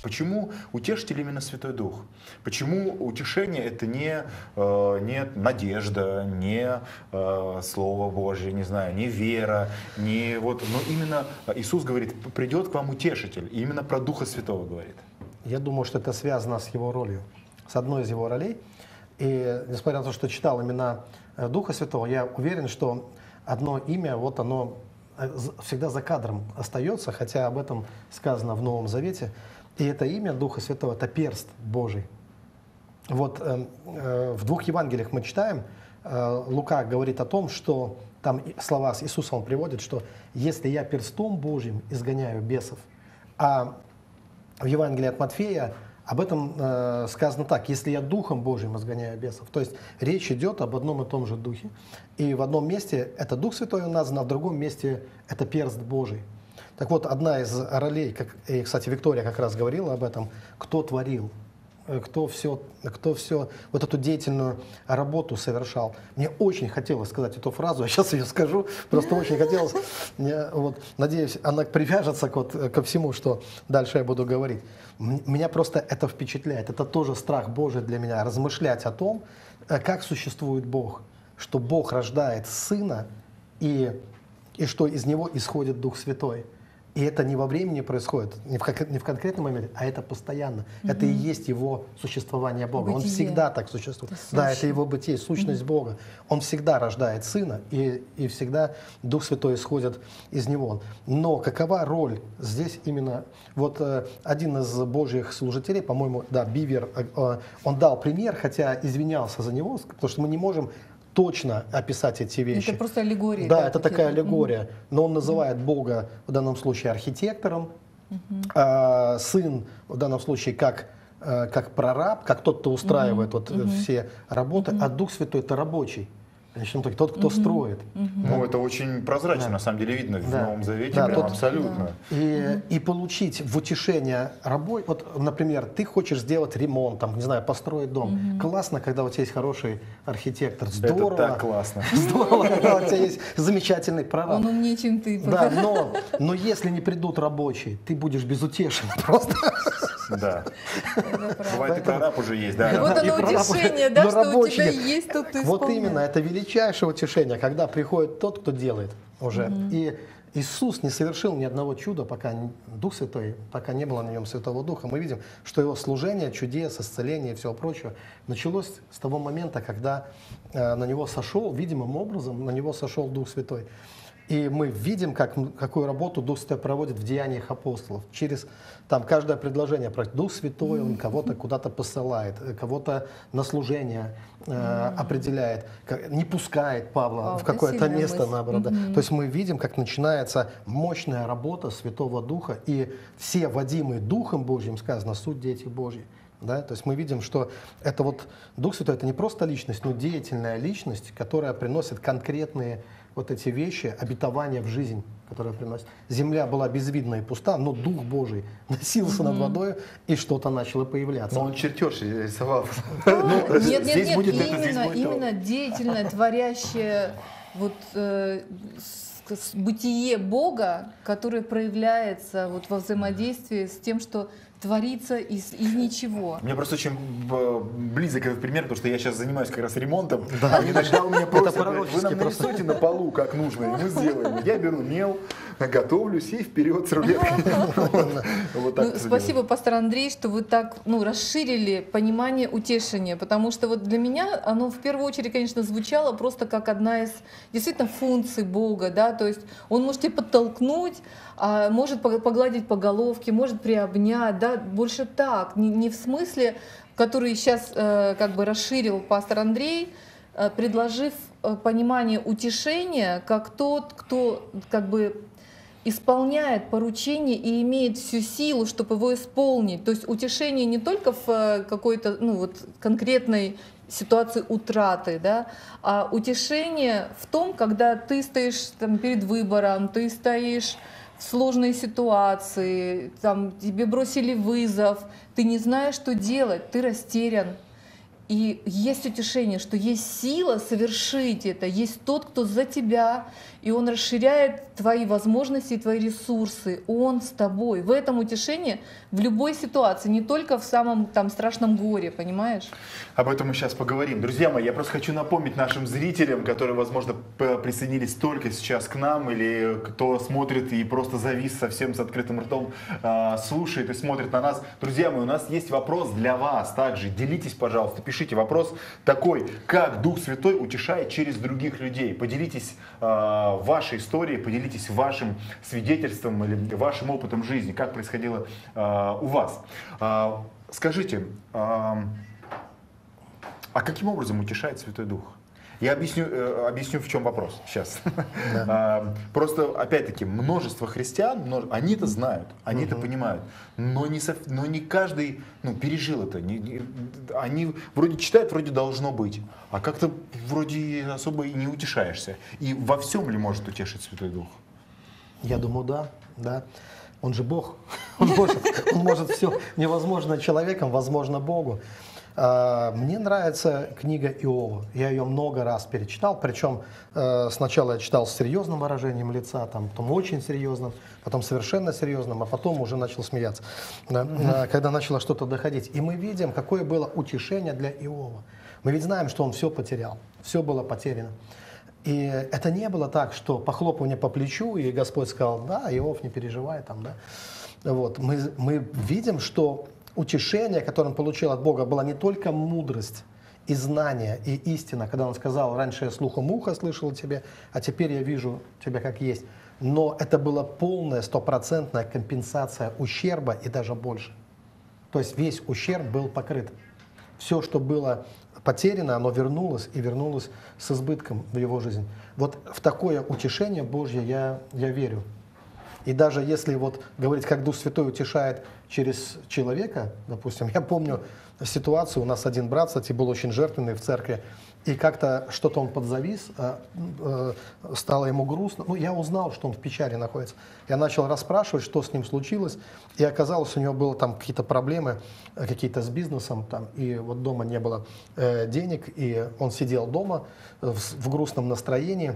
Почему утешитель именно Святой Дух? Почему утешение это не, э, не надежда, не э, Слово Божье, не знаю, не вера, не вот, но именно Иисус говорит, придет к вам утешитель, и именно про Духа Святого говорит. Я думаю, что это связано с его ролью, с одной из его ролей. И несмотря на то, что читал имена э, Духа Святого, я уверен, что одно имя, вот оно всегда за кадром остается, хотя об этом сказано в Новом Завете. И это имя Духа Святого – это перст Божий. Вот э, э, в двух Евангелиях мы читаем, э, Лука говорит о том, что там слова с Иисусом он приводит, что если я перстом Божьим изгоняю бесов, а в Евангелии от Матфея об этом э, сказано так, если я Духом Божьим изгоняю бесов. То есть речь идет об одном и том же Духе. И в одном месте это Дух Святой назван, а в другом месте это перст Божий. Так вот, одна из ролей, как, и, кстати, Виктория как раз говорила об этом, кто творил, э, кто все, кто все вот эту деятельную работу совершал. Мне очень хотелось сказать эту фразу, я сейчас ее скажу, просто очень хотелось. Мне, вот, надеюсь, она привяжется к, вот, ко всему, что дальше я буду говорить. Меня просто это впечатляет. Это тоже страх Божий для меня, размышлять о том, э, как существует Бог, что Бог рождает Сына и, и что из Него исходит Дух Святой. И это не во времени происходит, не в, не в конкретном моменте, а это постоянно. Угу. Это и есть его существование Бога. Бытие. Он всегда так существует. Это да, это его бытие, сущность угу. Бога. Он всегда рождает Сына, и, и всегда Дух Святой исходит из Него. Но какова роль здесь именно... Вот э, один из Божьих служителей, по-моему, да, Бивер, э, э, он дал пример, хотя извинялся за него, потому что мы не можем точно описать эти вещи. Это просто аллегория. Да, да это такая аллегория. Но он называет Бога в данном случае архитектором, угу. а, сын в данном случае как э, как прораб, как тот, кто устраивает угу. вот угу. все работы, угу. а Дух Святой это рабочий. Начнем так, тот, кто угу. строит. Угу. Ну, это очень прозрачно, да. на самом деле, видно да. в Новом Завете, да, прям тот, абсолютно. Да. И, угу. и получить в утешение рабой, вот, например, ты хочешь сделать ремонт, там, не знаю, построить дом. Угу. Классно, когда у тебя есть хороший архитектор. Здорово. Это так классно. Здорово, когда у тебя есть замечательный прораб. Он умнее, чем ты. Да, но, но если не придут рабочие, ты будешь безутешен просто. Да. Бывает и прораб уже есть, да. Вот оно утешение, да, что у тебя есть, тут ты Вот именно, это величайшее утешение, когда приходит тот, кто делает уже. И Иисус не совершил ни одного чуда, пока Дух Святой, пока не было на нем Святого Духа. Мы видим, что его служение, чудес, исцеление и всего прочего началось с того момента, когда э, на него сошел, видимым образом, на него сошел Дух Святой. И мы видим, как, какую работу Дух Святой проводит в деяниях апостолов. Через там, каждое предложение про Дух Святой, Он кого-то куда-то посылает, э, кого-то на служение э, определяет, как, не пускает Павла О, в какое-то место, мысль. наоборот. Да. То есть мы видим, как начинается мощная работа Святого Духа, и все водимые Духом Божьим, сказано, суть дети Божьи. Да? То есть мы видим, что это вот Дух Святой это не просто личность, но деятельная личность, которая приносит конкретные вот эти вещи, обетования в жизнь, которые приносят. Земля была безвидна и пуста, но Дух Божий носился над водой, и что-то начало появляться. Но он чертеж рисовал. Ну, нет, нет, нет, именно, именно деятельное, творящее вот э, бытие Бога, которое проявляется вот во взаимодействии с тем, что творится из, из ничего. Мне просто очень близок этот пример, потому что я сейчас занимаюсь как раз ремонтом. Да. Иногда у меня просто, вы нам нарисуйте на полу, как нужно, и мы сделаем. Я беру мел, готовлюсь и вперед с рулеткой. Ну, спасибо, пастор Андрей, что вы так ну, расширили понимание утешения, потому что вот для меня оно в первую очередь, конечно, звучало просто как одна из действительно функций Бога, да, то есть Он может тебя подтолкнуть, а, может погладить по головке, может приобнять, да, больше так, не, не в смысле, который сейчас э, как бы расширил пастор Андрей, э, предложив э, понимание утешения как тот, кто как бы исполняет поручение и имеет всю силу, чтобы его исполнить. То есть утешение не только в какой-то ну, вот, конкретной ситуации утраты, да, а утешение в том, когда ты стоишь там, перед выбором, ты стоишь в сложной ситуации, там, тебе бросили вызов, ты не знаешь, что делать, ты растерян. И есть утешение, что есть сила совершить это, есть тот, кто за тебя, и он расширяет твои возможности и твои ресурсы. Он с тобой. В этом утешение в любой ситуации, не только в самом там страшном горе, понимаешь? Об этом мы сейчас поговорим. Друзья мои, я просто хочу напомнить нашим зрителям, которые, возможно, присоединились только сейчас к нам, или кто смотрит и просто завис совсем с открытым ртом, а, слушает и смотрит на нас. Друзья мои, у нас есть вопрос для вас также. Делитесь, пожалуйста, пишите вопрос такой, как Дух Святой утешает через других людей. Поделитесь а, вашей историей, поделитесь вашим свидетельством или вашим опытом жизни, как происходило а, у вас. Скажите, а каким образом утешает Святой Дух? Я объясню, э, объясню, в чем вопрос сейчас. Да. Просто, опять-таки, множество христиан, они это знают, они угу. это понимают, но не, но не каждый ну, пережил это. Не, не, они вроде читают, вроде должно быть, а как-то вроде особо и не утешаешься. И во всем ли может утешить Святой Дух? Я думаю, да. да. Он же Бог. Он может, он может все невозможно человеком, возможно Богу. А, мне нравится книга Иова. Я ее много раз перечитал, причем э, сначала я читал с серьезным выражением лица, там, потом очень серьезным, потом совершенно серьезным, а потом уже начал смеяться, когда начало что-то доходить. И мы видим, какое было утешение для Иова. Мы ведь знаем, что он все потерял, все было потеряно. И это не было так, что похлопывание по плечу, и Господь сказал, да, Иов, не переживай там, да. Вот. Мы, мы видим, что утешение, которое он получил от Бога, была не только мудрость и знание, и истина, когда он сказал, раньше я слухом уха слышал тебе, а теперь я вижу тебя как есть. Но это была полная, стопроцентная компенсация ущерба и даже больше. То есть весь ущерб был покрыт. Все, что было потеряно, оно вернулось и вернулось с избытком в его жизнь. Вот в такое утешение Божье я, я верю. И даже если вот говорить, как Дух Святой утешает через человека, допустим, я помню ситуацию, у нас один брат, кстати, был очень жертвенный в церкви, и как-то что-то он подзавис, а, э, стало ему грустно. Ну, я узнал, что он в печали находится. Я начал расспрашивать, что с ним случилось, и оказалось, у него было там какие-то проблемы, э, какие-то с бизнесом, там, и вот дома не было э, денег, и он сидел дома в, в грустном настроении.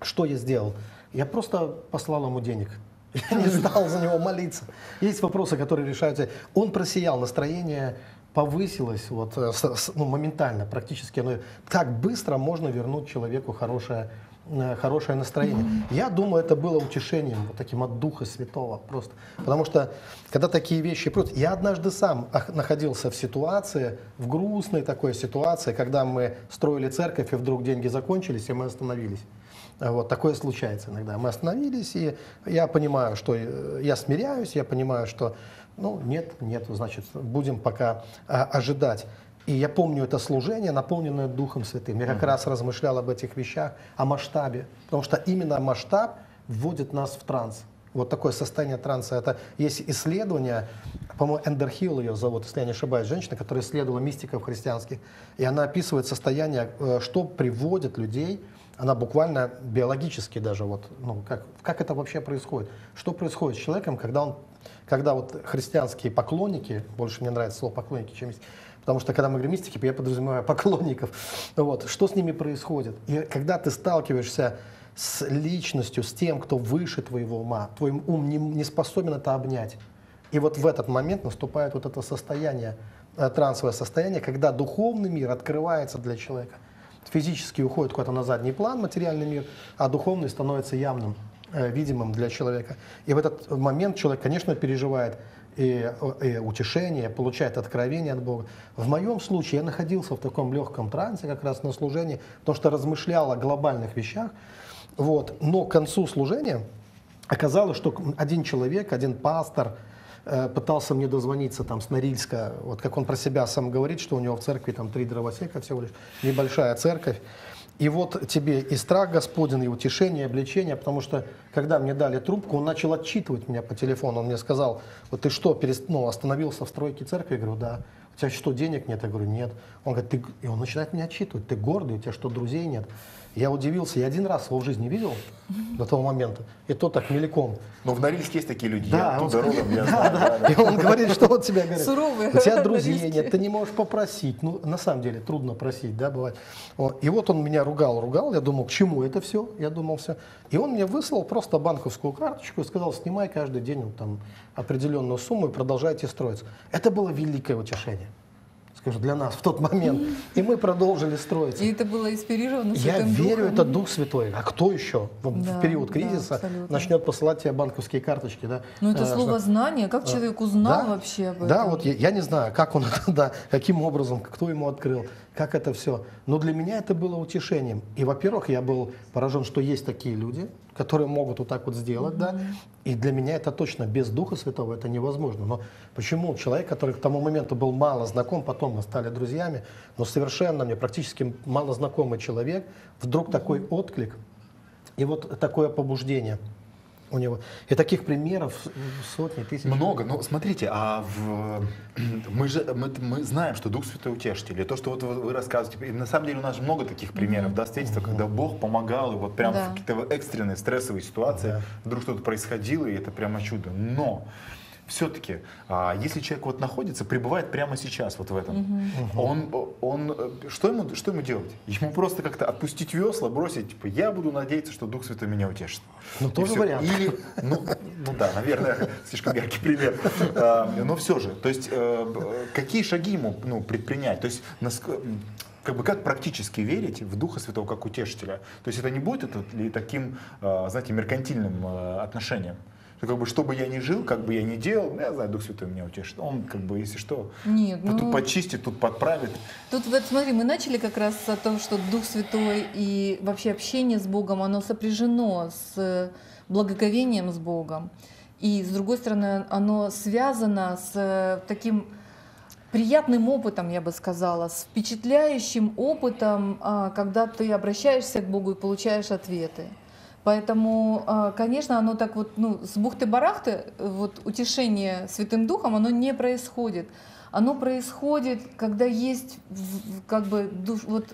Что я сделал? Я просто послал ему денег. Я не стал за него молиться. Есть вопросы, которые решаются. Он просиял, настроение повысилось вот, э, ну, моментально, практически. Ну, как быстро можно вернуть человеку хорошее, э, хорошее настроение. Я думаю, это было утешением вот таким от Духа Святого просто. Потому что, когда такие вещи... Я однажды сам находился в ситуации, в грустной такой ситуации, когда мы строили церковь, и вдруг деньги закончились, и мы остановились. Вот такое случается иногда. Мы остановились, и я понимаю, что э, я смиряюсь, я понимаю, что ну, нет, нет, значит, будем пока а, ожидать. И я помню это служение, наполненное Духом Святым. Я как раз размышлял об этих вещах, о масштабе. Потому что именно масштаб вводит нас в транс. Вот такое состояние транса. Это есть исследование, по-моему, Эндер Хилл ее зовут, если я не ошибаюсь, женщина, которая исследовала мистиков христианских. И она описывает состояние, э, что приводит людей она буквально биологически даже вот, ну, как, как это вообще происходит? Что происходит с человеком, когда он, когда вот христианские поклонники, больше мне нравится слово поклонники, чем потому что когда мы говорим мистики, я подразумеваю поклонников, вот, что с ними происходит? И когда ты сталкиваешься с личностью, с тем, кто выше твоего ума, твой ум не, не способен это обнять. И вот в этот момент наступает вот это состояние, э, трансовое состояние, когда духовный мир открывается для человека – физически уходит куда-то на задний план, материальный мир, а духовный становится явным, э, видимым для человека. И в этот момент человек, конечно, переживает и, и утешение, получает откровение от Бога. В моем случае я находился в таком легком трансе как раз на служении, потому что размышлял о глобальных вещах. Вот. Но к концу служения оказалось, что один человек, один пастор – Э, пытался мне дозвониться там с Норильска, вот как он про себя сам говорит, что у него в церкви там три дровосека всего лишь, небольшая церковь. И вот тебе и страх Господень, и утешение, и обличение, потому что, когда мне дали трубку, он начал отчитывать меня по телефону. Он мне сказал, вот ты что, перест... ну, остановился в стройке церкви? Я говорю, да. У тебя что, денег нет? Я говорю, нет. Он говорит, ты... И он начинает меня отчитывать. Ты гордый, у тебя что, друзей нет? Я удивился, я один раз его в жизни видел до того момента, и то так мельком. Но в Норильске есть такие люди, да, я он родом, я знаю. да. да, да. И он говорит, что он тебя говорит. Суровые У тебя друзей нет, ты не можешь попросить. Ну, на самом деле, трудно просить, да, бывает. И вот он меня ругал, ругал. Я думал, к чему это все? Я думал, все. И он мне выслал просто банковскую карточку и сказал, снимай каждый день вот, там, определенную сумму и продолжайте строиться. Это было великое утешение. Скажу, для нас в тот момент. И мы продолжили строиться. И это было инспирировано Я верю, Духом. это Дух Святой. А кто еще в, в Да, период да, кризиса абсолютно. начнет посылать тебе банковские карточки? Да? Ну это Э, слово что- знание. Как человек узнал да, вообще об этом? Да, вот я, я не знаю, как он это, да, каким образом, кто ему открыл, как это все. Но для меня это было утешением. И, во-первых, я был поражен, что есть такие люди, которые могут вот так вот сделать, да. И для меня это точно без Духа Святого это невозможно. Но почему человек, который к тому моменту был мало знаком, потом мы стали друзьями, но совершенно мне практически мало знакомый человек, вдруг такой отклик и вот такое побуждение у него. И таких примеров сотни, тысячи. Много, но смотрите, а в... мы же мы, мы знаем, что Дух Святой утешитель. И то, что вот вы, вы рассказываете, и на самом деле у нас же много таких примеров, да, свидетельства, когда Бог помогал, и вот прям Да. в какие-то экстренные стрессовые ситуации Да. вдруг что-то происходило, и это прямо чудо. Но все-таки, а, если человек вот находится, пребывает прямо сейчас вот в этом, он, он, э, что ему, что ему делать? Ему просто как-то отпустить весла, бросить, типа, я буду надеяться, что Дух Святой меня утешит. Ну, И тоже всё. вариант. Или, ну, ну да, наверное, слишком яркий пример. А, Но все же, то есть э, какие шаги ему ну, предпринять? То есть как бы как практически верить в Духа Святого как утешителя? То есть это не будет это ли таким, э, знаете, меркантильным э, отношением? Что как бы, что бы я ни жил, как бы я ни делал, ну, я знаю, Дух Святой меня утешит. Он, как бы, если что, Нет, тут ну, подчистит, тут подправит. Тут вот смотри, мы начали как раз о том, что Дух Святой и вообще общение с Богом, оно сопряжено с э, благоговением с Богом. И с другой стороны, оно связано с э, таким приятным опытом, я бы сказала, с впечатляющим опытом, а, когда ты обращаешься к Богу и получаешь ответы. Поэтому, а, конечно, оно так вот, ну, с бухты-барахты, вот утешение Святым Духом, оно не происходит. Оно происходит, когда есть, как бы, душ, вот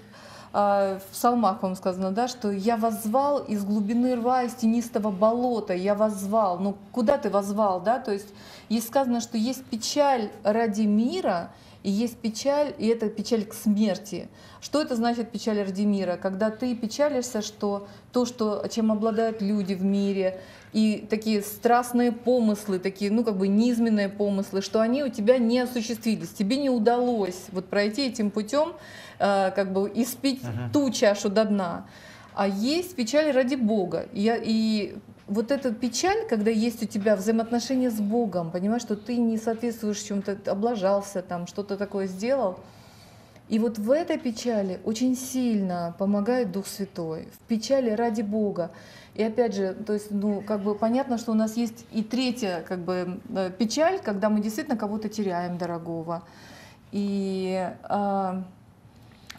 а, в псалмах вам сказано, да, что «я воззвал из глубины рва, из тенистого болота, я воззвал». Ну, куда ты возвал, да? То есть есть сказано, что есть печаль ради мира, и есть печаль, и это печаль к смерти. Что это значит печаль ради мира? Когда ты печалишься, что то, что, чем обладают люди в мире, и такие страстные помыслы, такие, ну, как бы низменные помыслы, что они у тебя не осуществились, тебе не удалось вот пройти этим путем, э, как бы испить ту чашу до дна. А есть печаль ради Бога. И, я- и вот эта печаль, когда есть у тебя взаимоотношения с Богом, понимаешь, что ты не соответствуешь чем-то, облажался, там что-то такое сделал. И вот в этой печали очень сильно помогает Дух Святой, в печали ради Бога. И опять же, то есть, ну, как бы понятно, что у нас есть и третья, как бы, э, печаль, когда мы действительно кого-то теряем дорогого. И а,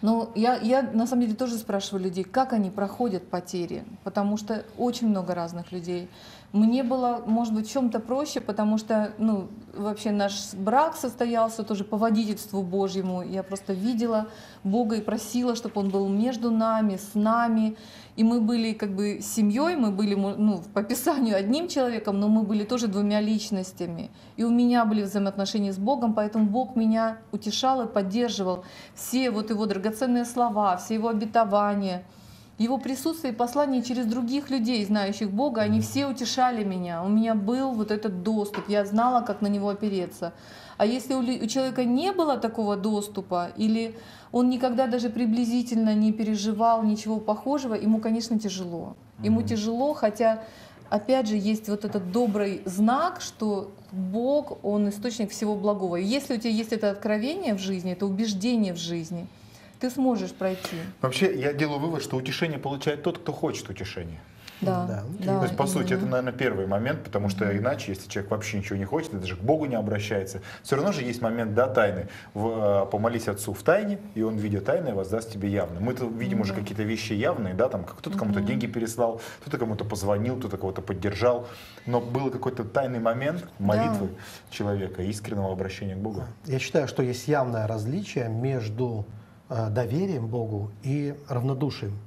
ну, я, я на самом деле тоже спрашиваю людей, как они проходят потери, потому что очень много разных людей. Мне было, может быть, в чем-то проще, потому что, ну, вообще наш брак состоялся тоже по водительству Божьему. Я просто видела Бога и просила, чтобы Он был между нами, с нами. И мы были как бы семьей, мы были, ну, по Писанию одним человеком, но мы были тоже двумя личностями. И у меня были взаимоотношения с Богом, поэтому Бог меня утешал и поддерживал. Все вот Его драгоценные слова, все Его обетования, Его присутствие и послание через других людей, знающих Бога, они все утешали меня. У меня был вот этот доступ, я знала, как на него опереться. А если у человека не было такого доступа, или он никогда даже приблизительно не переживал ничего похожего, ему, конечно, тяжело. Ему тяжело, хотя, опять же, есть вот этот добрый знак, что Бог, Он источник всего благого. И если у тебя есть это откровение в жизни, это убеждение в жизни, ты сможешь пройти. Вообще, я делаю вывод, что утешение получает тот, кто хочет утешения. Да, да. да. То есть, по именно. сути, это, наверное, первый момент, потому что иначе, если человек вообще ничего не хочет, и даже к Богу не обращается, все равно же есть момент, да, тайны. В, э, помолись Отцу в тайне, и Он, видя тайное, воздаст тебе явно. Мы-то видим mm-hmm. уже какие-то вещи явные, да, там кто-то кому-то mm-hmm. деньги переслал, кто-то кому-то позвонил, кто-то кого-то поддержал, но был какой-то тайный момент молитвы да. человека, искреннего обращения к Богу. Я считаю, что есть явное различие между доверием Богу и равнодушием.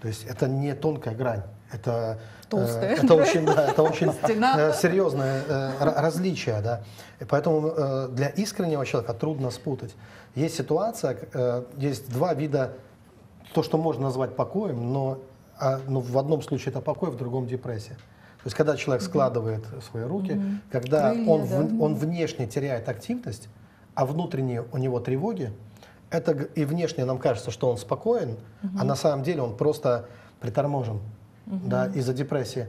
То есть это не тонкая грань. Это, Толстая. Э, это очень, да, это очень э, серьезное э, различие. Да. И поэтому э, для искреннего человека трудно спутать. Есть ситуация, э, есть два вида, то, что можно назвать покоем, но, а, но в одном случае это покой, в другом депрессия. То есть когда человек складывает свои руки, mm-hmm. когда Крылья, он, да. он внешне теряет активность, а внутренне у него тревоги, это и внешне нам кажется, что он спокоен, mm-hmm. а на самом деле он просто приторможен угу. да, из-за депрессии,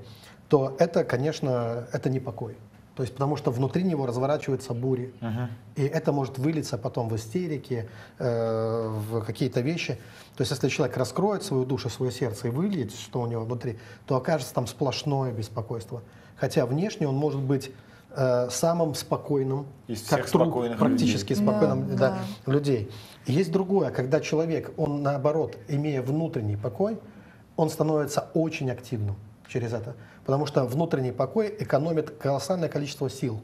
то это, конечно, это не покой. То есть, потому что внутри него разворачиваются бури. Uh-huh. И это может вылиться потом в истерике, э, в какие-то вещи. То есть, если человек раскроет свою душу, свое сердце и выльет, что у него внутри, то окажется там сплошное беспокойство. Хотя внешне он может быть э, самым спокойным, Из как труд, практически людей. спокойным да, да, да. людей. Есть другое, когда человек, он наоборот, имея внутренний покой, он становится очень активным через это. Потому что внутренний покой экономит колоссальное количество сил.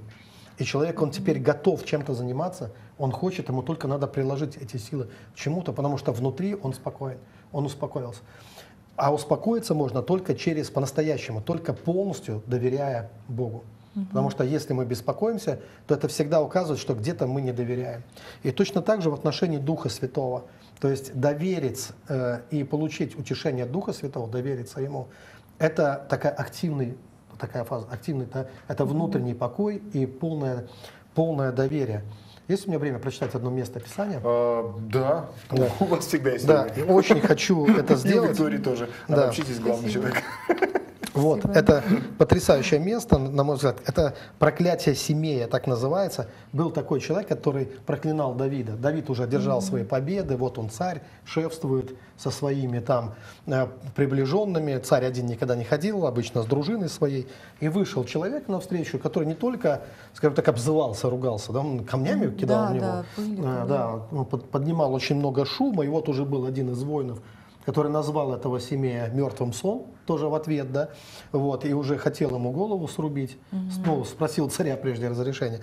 И человек, он теперь готов чем-то заниматься, он хочет, ему только надо приложить эти силы к чему-то, потому что внутри он спокоен, он успокоился. А успокоиться можно только через по-настоящему, только полностью доверяя Богу. Потому что если мы беспокоимся, то это всегда указывает, что где-то мы не доверяем. И точно так же в отношении Духа Святого. То есть довериться э, и получить утешение Духа Святого, довериться Ему, это такая активный, такая фаза, активный, это, это внутренний покой и полное, полное доверие. Есть у меня время прочитать одно место Писания? А, да. да, у вас всегда есть да. время. очень хочу это сделать. И Виктории тоже. Да. Общитесь, главный человек. Вот, это потрясающее место, на мой взгляд. Это проклятие Семея, так называется. Был такой человек, который проклинал Давида. Давид уже одержал свои победы, вот он царь, шефствует со своими там э, приближенными. Царь один никогда не ходил, обычно с дружиной своей. И вышел человек навстречу, который не только, скажем так, обзывался, ругался, да, он камнями кидал да, в него. Да, пыль, а, да, он поднимал очень много шума, и вот уже был один из воинов, который назвал этого семья мертвым сном, тоже в ответ, да, вот, и уже хотел ему голову срубить, угу. ну, спросил царя прежде разрешения,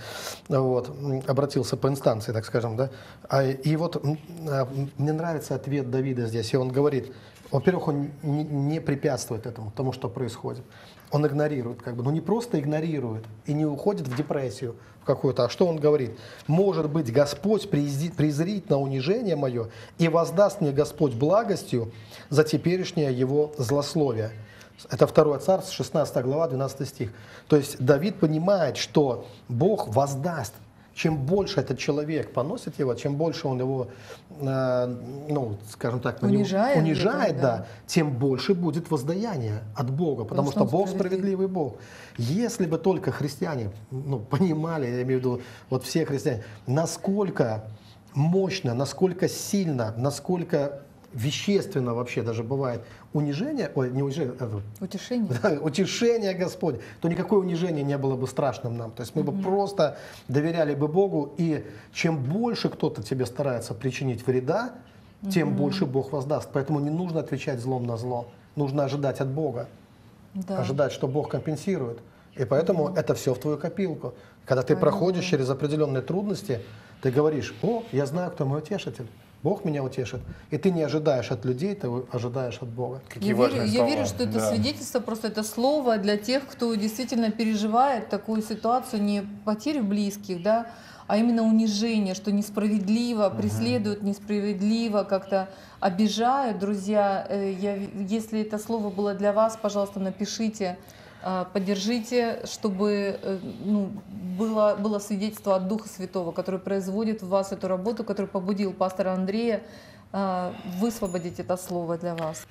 вот, обратился по инстанции, так скажем, да, а, и вот а, мне нравится ответ Давида здесь, и он говорит, во-первых, он не препятствует этому, тому, что происходит, он игнорирует, как бы, ну, не просто игнорирует и не уходит в депрессию, какую-то. А что он говорит? Может быть, Господь презрит на унижение мое и воздаст мне Господь благостью за теперешнее его злословие. Это 2 Царство, 16 глава, 12 стих. То есть Давид понимает, что Бог воздаст чем больше этот человек поносит его, чем больше он его, э, ну, скажем так, унижает, него, унижает да, да, тем больше будет воздаяние от Бога, потому, потому что Бог справедливый Бог. Если бы только христиане ну, понимали, я имею в виду вот все христиане, насколько мощно, насколько сильно, насколько вещественно вообще даже бывает унижение, ой, не унижение, а, утешение. Да, утешение Господь, то никакое унижение не было бы страшным нам. То есть мы mm-hmm. бы просто доверяли бы Богу, и чем больше кто-то тебе старается причинить вреда, тем mm-hmm. больше Бог воздаст. Поэтому не нужно отвечать злом на зло, нужно ожидать от Бога, да. ожидать, что Бог компенсирует. И поэтому mm-hmm. это все в твою копилку. Когда ты Понятно. проходишь через определенные трудности, ты говоришь, о, я знаю, кто мой утешитель. Бог меня утешит. И ты не ожидаешь от людей, ты ожидаешь от Бога. Какие я, верю, я верю, что это да. свидетельство, просто это слово для тех, кто действительно переживает такую ситуацию, не потерю близких, да, а именно унижение, что несправедливо, преследуют несправедливо, как-то обижают. Друзья, э, я, если это слово было для вас, пожалуйста, напишите поддержите, чтобы э, ну, было, было свидетельство от Духа Святого, который производит в вас эту работу, который побудил пастора Андрея а, высвободить это слово для вас.